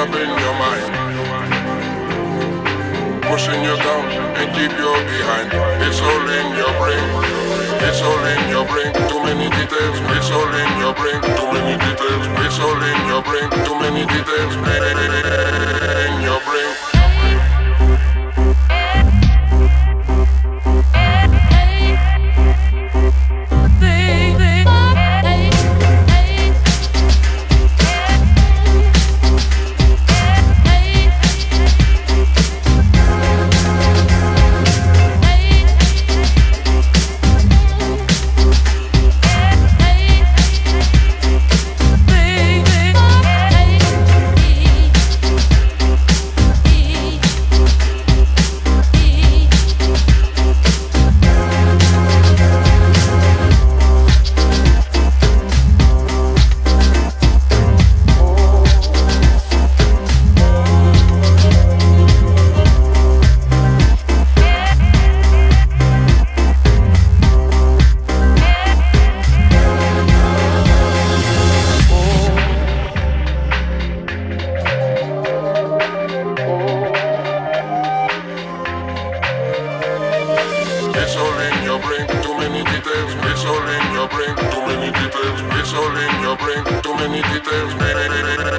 up in your mind. Pushing you down and keep you behind. It's all in your brain. It's all in your brain. Too many details. It's all in your brain. Too many details. It's all in your brain. Too many details. Many details. It's all in your brain. Too many details. It's all in your brain. Too many details.